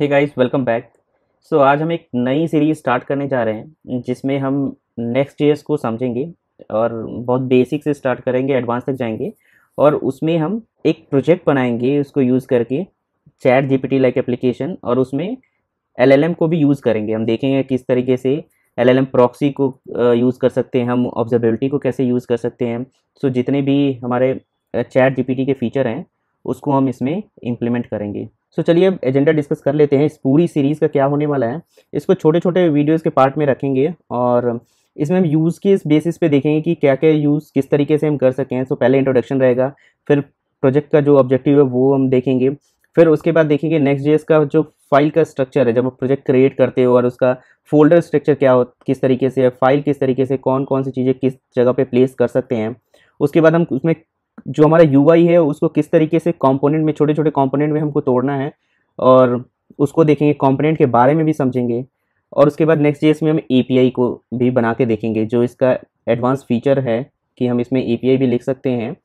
Hey guys welcome back so आज हम एक नई सीरीज़ स्टार्ट करने जा रहे हैं जिसमें हम नेक्स्ट जेएस को समझेंगे और बहुत बेसिक से स्टार्ट करेंगे एडवांस तक जाएँगे और उसमें हम एक प्रोजेक्ट बनाएँगे उसको यूज़ करके चैट जीपीटी लाइक एप्लीकेशन और उसमें एलएलएम को भी यूज़ करेंगे। हम देखेंगे किस तरीके से एलएलएम प्रॉक्सी को यूज़ कर सकते हैं हम ऑब्जर्वेबिलिटी को कैसे यूज़ कर सकते हैं। सो so, जितने भी हमारे चैट जीपीटी के फीचर हैं उसको हम इसमें इम्प्लीमेंट करेंगे। सो चलिए अब एजेंडा डिस्कस कर लेते हैं। इस पूरी सीरीज़ का क्या होने वाला है? इसको छोटे छोटे वीडियोस के पार्ट में रखेंगे और इसमें हम यूज़ के इस बेसिस पे देखेंगे कि क्या क्या यूज़ किस तरीके से हम कर सकें सो so, पहले इंट्रोडक्शन रहेगा फिर प्रोजेक्ट का जो ऑब्जेक्टिव है वो हम देखेंगे। फिर उसके बाद देखेंगे नेक्स्ट जेस का जो फ़ाइल का स्ट्रक्चर है जब आप प्रोजेक्ट क्रिएट करते हो और उसका फोल्डर स्ट्रक्चर क्या हो किस तरीके से फ़ाइल किस तरीके से कौन कौन सी चीज़ें किस जगह पे प्लेस कर सकते हैं। उसके बाद हम उसमें जो हमारा यूआई है, उसको किस तरीके से कॉम्पोनेंट में छोटे छोटे कॉम्पोनेंट में हमको तोड़ना है और उसको देखेंगे कॉम्पोनेंट के बारे में भी समझेंगे और उसके बाद नेक्स्ट जेस में हम एपीआई को भी बना के देखेंगे, जो इसका एडवांस फीचर है कि हम इसमें एपीआई भी लिख सकते हैं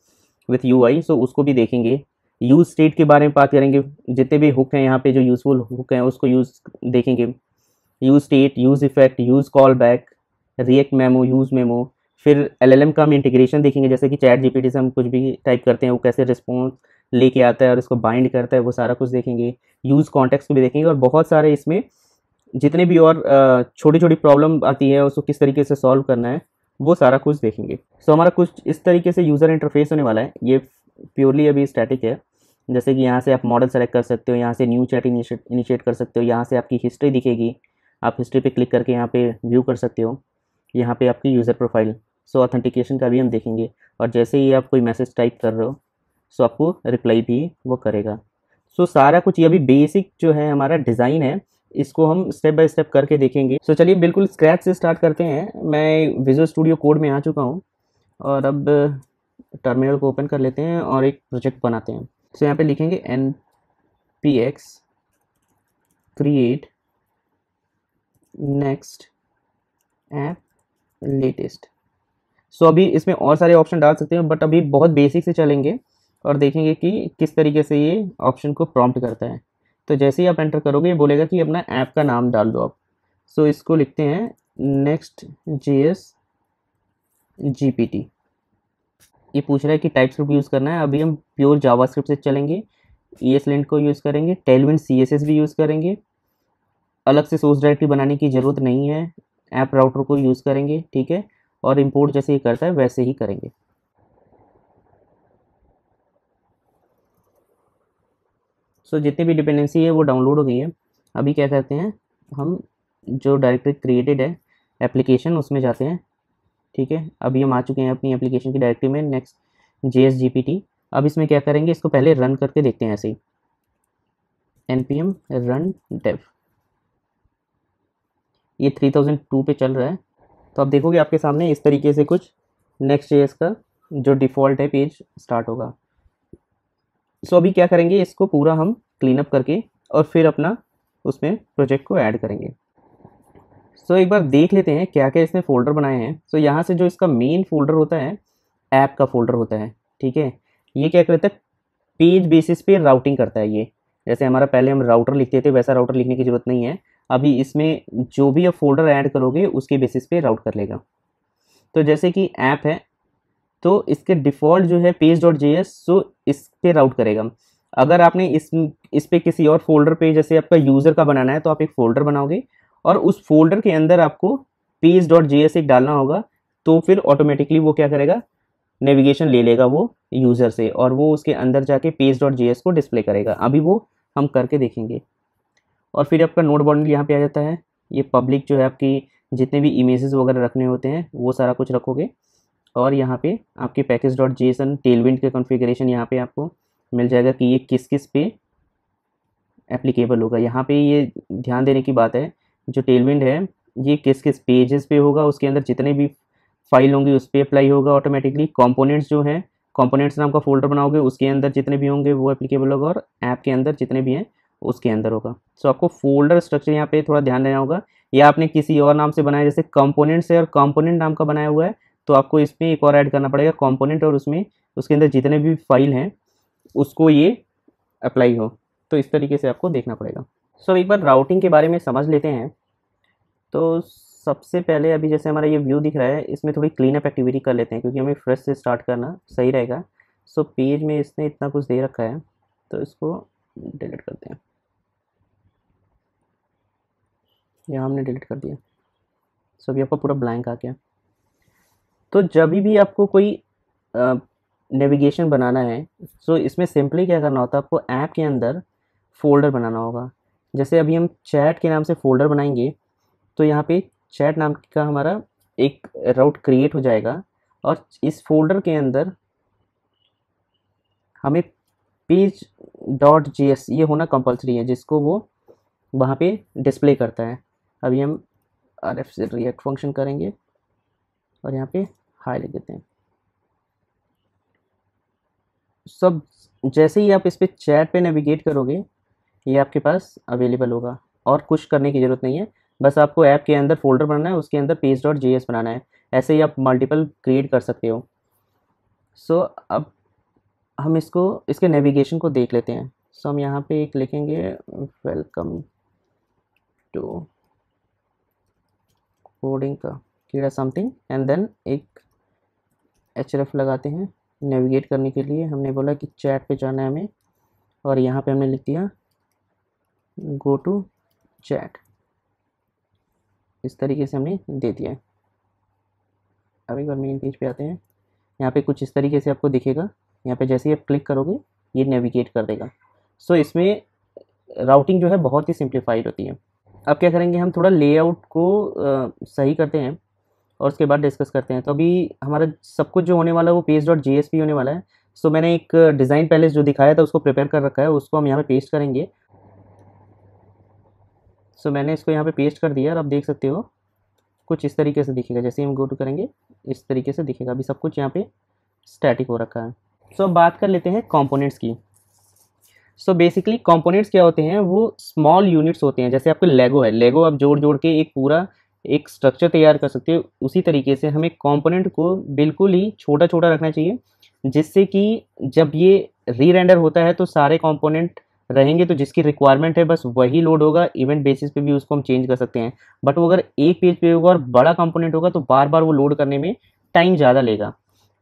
विथ यू आई सो उसको भी देखेंगे। यूज़ स्टेट के बारे में बात करेंगे, जितने भी हुक हैं यहाँ पे, जो यूज़फुल हुक हैं, उसको यूज़ देखेंगे। Use state use effect use call back React memo use memo फिर एलएलएम का हम इंटीग्रेशन देखेंगे जैसे कि चैट जीपीटी से हम कुछ भी टाइप करते हैं वो कैसे रिस्पॉन्स लेके आता है और इसको बाइंड करता है वो सारा कुछ देखेंगे। यूज़ कॉन्टेक्स को भी देखेंगे और बहुत सारे इसमें जितने भी और छोटी छोटी प्रॉब्लम आती है उसको किस तरीके से सॉल्व करना है वो सारा कुछ देखेंगे। सो so, हमारा कुछ इस तरीके से यूज़र इंटरफेस होने वाला है। ये प्योरली अभी स्टैटिक है। जैसे कि यहाँ से आप मॉडल सेलेक्ट कर सकते हो यहाँ से न्यू चैट इनिशिएट कर सकते हो यहाँ से आपकी हिस्ट्री दिखेगी। आप हिस्ट्री पे क्लिक करके यहाँ पे व्यू कर सकते हो। यहाँ पे आपकी यूज़र प्रोफ़ाइल सो ऑथेंटिकेशन का भी हम देखेंगे। और जैसे ही आप कोई मैसेज टाइप कर रहे हो सो आपको रिप्लाई भी वो करेगा। सो सारा कुछ ये अभी बेसिक जो है हमारा डिज़ाइन है इसको हम स्टेप बाय स्टेप करके देखेंगे। सो so, चलिए बिल्कुल स्क्रैच से स्टार्ट करते हैं। मैं विजुअल स्टूडियो कोड में आ चुका हूँ। और अब टर्मिनल को ओपन कर लेते हैं और एक प्रोजेक्ट बनाते हैं। सो so, यहाँ पे लिखेंगे N P X create next app latest so अभी इसमें और सारे ऑप्शन डाल सकते हैं बट अभी बहुत बेसिक से चलेंगे और देखेंगे कि किस तरीके से ये ऑप्शन को प्रॉम्प्ट करता है। तो जैसे ही आप एंटर करोगे ये बोलेगा कि अपना ऐप का नाम डाल दो आप। सो इसको लिखते हैं next G S G P T ये पूछ रहा है कि टाइप स्क्रिप्ट यूज़ करना है। अभी हम प्योर जावा स्क्रिप्ट से चलेंगे। ई एस लेंट को यूज़ करेंगे। टेलविंड सी एस एस भी यूज़ करेंगे। अलग से सोर्स डायरेक्टरी बनाने की ज़रूरत नहीं है। ऐप राउटर को यूज़ करेंगे, ठीक है? और इम्पोर्ट जैसे ही करता है वैसे ही करेंगे। सो so, जितनी भी डिपेंडेंसी है वो डाउनलोड हो गई है। अभी क्या करते हैं हम जो डायरेक्टरी क्रिएटेड है एप्लीकेशन उसमें जाते हैं। ठीक है अभी हम आ चुके हैं अपनी एप्लीकेशन की डायरेक्टरी में next J S G P T अब इसमें क्या करेंगे इसको पहले रन करके देखते हैं ऐसे ही। N P M run dev ये थ्री थाउज़ेंड टू पे चल रहा है। तो आप देखोगे आपके सामने इस तरीके से कुछ नेक्स्ट जे का जो डिफ़ॉल्ट है पेज स्टार्ट होगा। सो अभी क्या करेंगे, इसको पूरा हम क्लीन अप करके और फिर अपना उसमें प्रोजेक्ट को ऐड करेंगे। सो एक बार देख लेते हैं क्या क्या इसने फ़ोल्डर बनाए हैं। सो यहाँ से जो इसका मेन फोल्डर होता है ऐप का फोल्डर होता है, ठीक है? ये क्या करता है पेज बेसिस पे राउटिंग करता है ये। जैसे हमारा पहले हम राउटर लिखते थे, वैसा राउटर लिखने की ज़रूरत नहीं है। अभी इसमें जो भी आप फोल्डर ऐड करोगे, उसके बेसिस पे राउट कर लेगा। तो जैसे कि ऐप है तो इसके डिफ़ॉल्ट जो है page dot J S so इस पर राउट करेगा। अगर आपने इस इस पर किसी और फोल्डर पे, जैसे आपका यूज़र का बनाना है तो आप एक फ़ोल्डर बनाओगे और उस फोल्डर के अंदर आपको पेज डॉट जे एस एक डालना होगा तो फिर ऑटोमेटिकली वो क्या करेगा? नेविगेशन ले लेगा वो यूज़र से और वो उसके अंदर जाके पेज डॉट जे एस को डिस्प्ले करेगा। अभी वो हम करके देखेंगे। और फिर आपका नोट बॉन्डल यहाँ पे आ जाता है। ये पब्लिक जो है आपकी जितने भी इमेजेस वगैरह रखने होते हैं, वो सारा कुछ रखोगे। और यहाँ पे आपके पैकेज डॉट जेसन टेलविंड के कॉन्फ़िगरेशन यहाँ पे आपको मिल जाएगा कि ये किस किस पे एप्लीकेबल होगा। यहाँ पे ये ध्यान देने की बात है, जो टेलविंड है, ये किस किस पेजेस पे होगा, उसके अंदर जितने भी फ़ाइल होंगी, उस पर अप्लाई होगा ऑटोमेटिकली कंपोनेंट्स जो हैं कंपोनेंट्स नाम का फोल्डर बनाओगे, उसके अंदर जितने भी होंगे, वो एप्लीकेबल होगा और ऐप के अंदर जितने भी हैं उसके अंदर होगा। सो आपको फोल्डर स्ट्रक्चर यहाँ पे थोड़ा ध्यान देना होगा। या आपने किसी और नाम से बनाया, जैसे कंपोनेंट्स है और कंपोनेंट नाम का बनाया हुआ है तो आपको इसमें एक और ऐड करना पड़ेगा कंपोनेंट और उसमें, उसके अंदर जितने भी फ़ाइल हैं, उसको ये अप्लाई हो। तो इस तरीके से आपको देखना पड़ेगा। सो एक बार राउटिंग के बारे में समझ लेते हैं। तो सबसे पहले अभी जैसे हमारा ये व्यू दिख रहा है, इसमें थोड़ी क्लीन अप एक्टिविटी कर लेते हैं, क्योंकि हमें फ्रेश से स्टार्ट करना सही रहेगा। सो पेज में इसने इतना कुछ दे रखा है तो इसको डिलीट करते हैं यहाँ हमने डिलीट कर दिया। सो अभी आपका पूरा ब्लैंक आ गया। तो जब भी आपको कोई नेविगेशन बनाना है सो इसमें सिंपली क्या करना होता है, आपको ऐप के अंदर फ़ोल्डर बनाना होगा। जैसे अभी हम चैट के नाम से फ़ोल्डर बनाएँगे तो यहाँ पे चैट नाम का हमारा एक राउट क्रिएट हो जाएगा और इस फोल्डर के अंदर हमें पेज डॉट जी ये होना कंपलसरी है, जिसको वो वहाँ पे डिस्प्ले करता है। अभी हम आर एफ़ से रिएक्ट फ़ंक्शन करेंगे और यहाँ पे हाई लिख देते हैं। सब जैसे ही आप इस पर चैट पे नेविगेट करोगे ये आपके पास अवेलेबल होगा और कुछ करने की ज़रूरत नहीं है। बस आपको ऐप के अंदर फोल्डर बनाना है उसके अंदर पेज डॉट जी बनाना है। ऐसे ही आप मल्टीपल क्रिएट कर सकते हो। सो so, अब हम इसको इसके नेविगेशन को देख लेते हैं। सो so, हम यहाँ पे एक लिखेंगे वेलकम टू कोडिंग का कीड़ा समथिंग एंड देन एक एच लगाते हैं नेविगेट करने के लिए। हमने बोला कि चैट पे जाना है हमें और यहाँ पे हमने लिख दिया गो टू चैट इस तरीके से हमने दे दिया है। अब एक बार मेन पेज पे आते हैं। यहाँ पे कुछ इस तरीके से आपको दिखेगा। यहाँ पे जैसे ही आप क्लिक करोगे ये नेविगेट कर देगा। सो so, इसमें राउटिंग जो है बहुत ही सिंप्लीफाइड होती है। अब क्या करेंगे हम थोड़ा लेआउट को आ, सही करते हैं और उसके बाद डिस्कस करते हैं। तो अभी हमारा सब कुछ जो होने वाला है वो पेज डॉट जी होने वाला है। सो so, मैंने एक डिज़ाइन पहले जो दिखाया था उसको प्रिपेयर कर रखा है उसको हम यहाँ पे पेस्ट करेंगे। सो मैंने इसको यहाँ पे पेस्ट कर दिया और आप देख सकते हो कुछ इस तरीके से दिखेगा। जैसे हम गो टू करेंगे इस तरीके से दिखेगा। अभी सब कुछ यहाँ पे स्टैटिक हो रखा है। सो so, बात कर लेते हैं कंपोनेंट्स की। सो बेसिकली कंपोनेंट्स क्या होते हैं? वो स्मॉल यूनिट्स होते हैं, जैसे आपको लेगो है। लेगो आप जोड़ जोड़ के एक पूरा एक स्ट्रक्चर तैयार कर सकते हो। उसी तरीके से हमें कंपोनेंट को बिल्कुल ही छोटा छोटा रखना चाहिए, जिससे कि जब ये री रेंडर होता है तो सारे कंपोनेंट रहेंगे तो जिसकी रिक्वायरमेंट है, बस वही लोड होगा। इवेंट बेसिस पे भी उसको हम चेंज कर सकते हैं। बट वो अगर एक पेज पे होगा और बड़ा कंपोनेंट होगा तो बार बार वो लोड करने में टाइम ज़्यादा लेगा।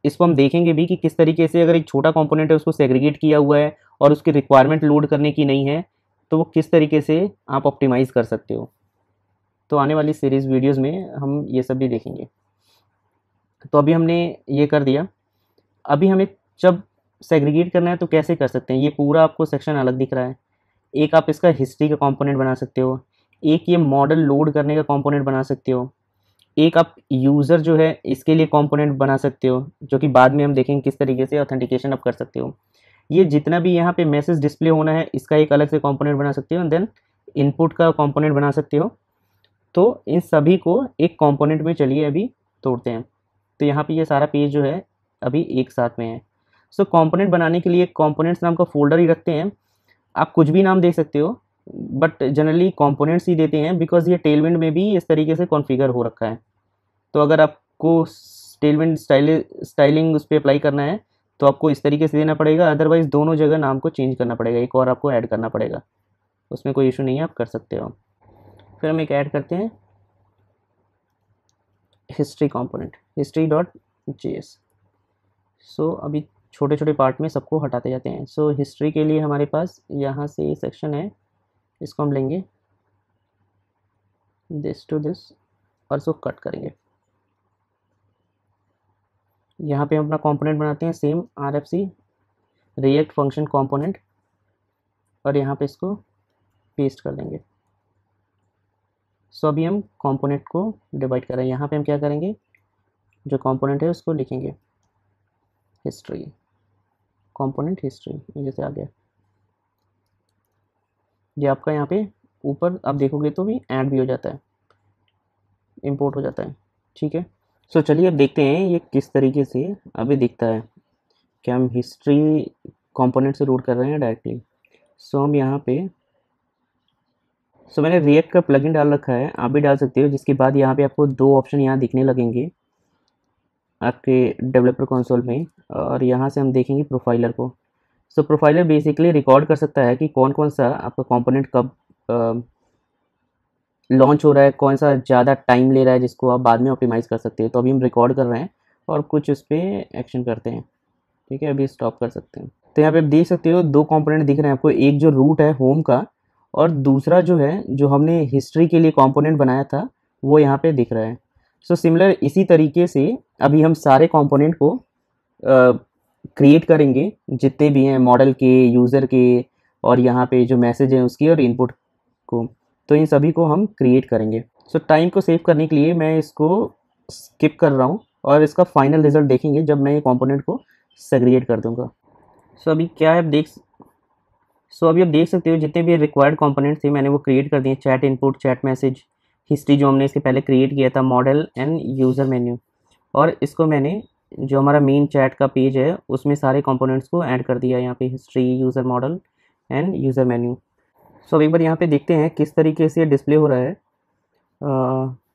इसको हम देखेंगे भी कि किस तरीके से अगर एक छोटा कंपोनेंट है, उसको सेग्रीगेट किया हुआ है और उसकी रिक्वायरमेंट लोड करने की नहीं है तो वो किस तरीके से आप ऑप्टिमाइज़ कर सकते हो? तो आने वाली सीरीज़ वीडियोज़ में हम ये सब भी देखेंगे। तो अभी हमने ये कर दिया। अभी हमें जब सेग्रीगेट करना है तो कैसे कर सकते हैं? ये पूरा आपको सेक्शन अलग दिख रहा है। एक आप इसका हिस्ट्री का कंपोनेंट बना सकते हो। एक ये मॉडल लोड करने का कंपोनेंट बना सकते हो। एक आप यूज़र जो है, इसके लिए कंपोनेंट बना सकते हो, जो कि बाद में हम देखेंगे किस तरीके से ऑथेंटिकेशन आप कर सकते हो। ये जितना भी यहाँ पे मैसेज डिस्प्ले होना है इसका एक अलग से कंपोनेंट बना सकते हो देन इनपुट का कंपोनेंट बना सकते हो। तो इन सभी को एक कंपोनेंट में चलिए अभी तोड़ते हैं। तो यहाँ पे ये सारा पेज जो है अभी एक साथ में है। सो so, कंपोनेंट बनाने के लिए कॉम्पोनेंट्स नाम का फोल्डर ही रखते हैं। आप कुछ भी नाम दे सकते हो बट जनरली कॉम्पोनेंट्स ही देते हैं बिकॉज़ ये टेलविंड में भी इस तरीके से कॉन्फ़िगर हो रखा है। तो अगर आपको टेलविंड स्टाइल स्टाइलिंग उस पर अप्लाई करना है तो आपको इस तरीके से देना पड़ेगा अदरवाइज़ दोनों जगह नाम को चेंज करना पड़ेगा एक और आपको ऐड करना पड़ेगा। उसमें कोई इशू नहीं है आप कर सकते हो। फिर हम एक ऐड करते हैं। History component history dot G S so अभी छोटे छोटे पार्ट में सबको हटाते जाते हैं। सो so, हिस्ट्री के लिए हमारे पास यहाँ से ये सेक्शन है इसको हम लेंगे। दिस टू दिस और इसको कट करेंगे। यहाँ पे हम अपना कंपोनेंट बनाते हैं same R F C React function component और यहाँ पे इसको पेस्ट कर देंगे। सो अभी हम कंपोनेंट को डिवाइड कर रहे हैं। यहाँ पे हम क्या करेंगे? जो कंपोनेंट है, उसको लिखेंगे। हिस्ट्री कंपोनेंट हिस्ट्री जैसे आ गया। ये आपका यहाँ पे ऊपर, आप देखोगे तो भी ऐड भी हो जाता है। इंपोर्ट हो जाता है। ठीक है? सो चलिए अब देखते हैं ये किस तरीके से अभी दिखता है। क्या हम हिस्ट्री कंपोनेंट से रूट कर रहे हैं डायरेक्टली सो हम यहाँ पे सो मैंने रिएक्ट का प्लगइन डाल रखा है, आप भी डाल सकते हो, जिसके बाद यहाँ पे आपको दो ऑप्शन यहाँ दिखने लगेंगे आपके डेवलपर कंसोल में, और यहाँ से हम देखेंगे प्रोफाइलर को। सो प्रोफाइलर बेसिकली रिकॉर्ड कर सकता है कि कौन कौन सा आपका कंपोनेंट कब लॉन्च हो रहा है कौन सा ज़्यादा टाइम ले रहा है जिसको आप बाद में ऑप्टिमाइज़ कर सकते हैं। तो अभी हम रिकॉर्ड कर रहे हैं और कुछ उस पर एक्शन करते हैं। ठीक है अभी स्टॉप कर सकते हैं। तो यहाँ पे आप देख सकते हो दो कंपोनेंट दिख रहे हैं आपको। एक जो रूट है होम का और दूसरा जो है जो हमने हिस्ट्री के लिए कंपोनेंट बनाया था वो यहाँ पे दिख रहा है। सो so, सिमिलर इसी तरीके से अभी हम सारे कंपोनेंट को क्रिएट करेंगे जितने भी हैं मॉडल के यूज़र के और यहाँ पे जो मैसेज है उसकी और इनपुट को। तो इन सभी को हम क्रिएट करेंगे। सो so, टाइम को सेव करने के लिए मैं इसको स्किप कर रहा हूँ और इसका फाइनल रिज़ल्ट देखेंगे जब मैं ये कॉम्पोनेंट को सेग्रीगेट कर दूँगा। सो so, अभी क्या है आप देख सो so, अभी आप देख सकते हो जितने भी रिक्वायर्ड कंपोनेंट्स थे मैंने वो क्रिएट कर दिए। Chat input chat message history जो हमने इसके पहले क्रिएट किया था मॉडल एंड यूज़र मेन्यू और इसको मैंने जो हमारा मेन चैट का पेज है उसमें सारे कंपोनेंट्स को ऐड कर दिया यहाँ पे history user model and user menu so अब एक बार यहाँ पे देखते हैं किस तरीके से डिस्प्ले हो रहा है। आ,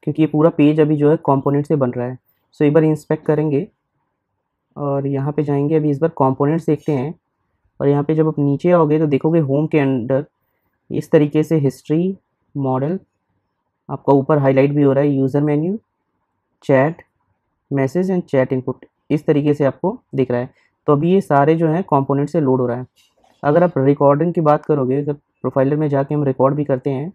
क्योंकि ये पूरा पेज अभी जो है कंपोनेंट से बन रहा है। सो एक बार इंस्पेक्ट करेंगे और यहाँ पे जाएँगे अभी इस बार कंपोनेंट्स देखते हैं। और यहाँ पे जब आप नीचे आओगे तो देखोगे होम के अंडर इस तरीके से हिस्ट्री मॉडल आपका ऊपर हाईलाइट भी हो रहा है user menu chat message and chat input इस तरीके से आपको दिख रहा है। तो अभी ये सारे जो हैं कॉम्पोनेंट से लोड हो रहा है। अगर आप रिकॉर्डिंग की बात करोगे जब प्रोफाइलर में जाके हम रिकॉर्ड भी करते हैं।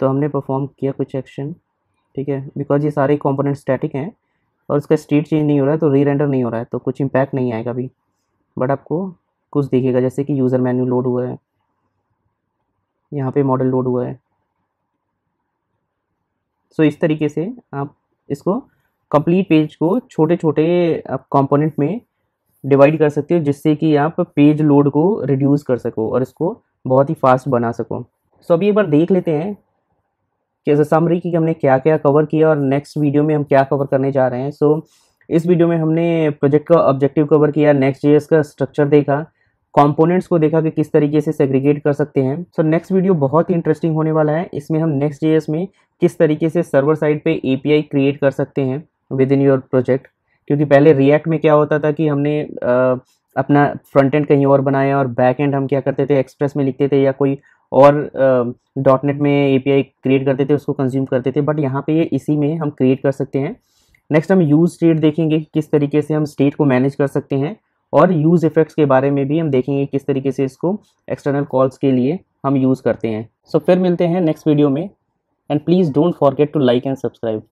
तो हमने परफॉर्म किया कुछ एक्शन ठीक है? बिकॉज़ ये सारे कंपोनेंट स्टैटिक हैं और उसका स्टेट चेंज नहीं हो रहा है तो री रेंडर नहीं हो रहा है तो कुछ इम्पैक्ट नहीं आएगा अभी। बट आपको कुछ दिखेगा जैसे कि यूज़र मेन्यू लोड हुआ है। यहाँ पे मॉडल लोड हुआ है। सो so, इस तरीके से आप इसको कंप्लीट पेज को छोटे छोटे आप कंपोनेंट में डिवाइड कर सकते हो जिससे कि आप पेज लोड को रिड्यूस कर सको और इसको बहुत ही फास्ट बना सको। सो अभी एक बार देख लेते हैं कि समरी की हमने क्या क्या कवर किया और नेक्स्ट वीडियो में हम क्या कवर करने जा रहे हैं। सो so, इस वीडियो में हमने प्रोजेक्ट का ऑब्जेक्टिव कवर किया नेक्स्ट जेएस का स्ट्रक्चर देखा कंपोनेंट्स को देखा कि किस तरीके से सेग्रीगेट कर सकते हैं। सो नेक्स्ट वीडियो बहुत ही इंटरेस्टिंग होने वाला है। इसमें हम नेक्स्ट जेएस में किस तरीके से सर्वर साइड पे एपीआई क्रिएट कर सकते हैं विद इन योर प्रोजेक्ट क्योंकि पहले रिएक्ट में क्या होता था कि हमने आ, अपना फ्रंट एंड कहीं और बनाया और बैक एंड हम क्या करते थे एक्सप्रेस में लिखते थे या कोई और डॉट नेट में एपीआई क्रिएट करते थे उसको कंज्यूम करते थे बट यहाँ पे ये इसी में हम क्रिएट कर सकते हैं। नेक्स्ट हम यूज़ स्टेट देखेंगे कि किस तरीके से हम स्टेट को मैनेज कर सकते हैं और यूज़ इफेक्ट्स के बारे में भी हम देखेंगे किस तरीके से इसको एक्सटर्नल कॉल्स के लिए हम यूज़ करते हैं। सो so, फिर मिलते हैं नेक्स्ट वीडियो में and please don't forget to like and subscribe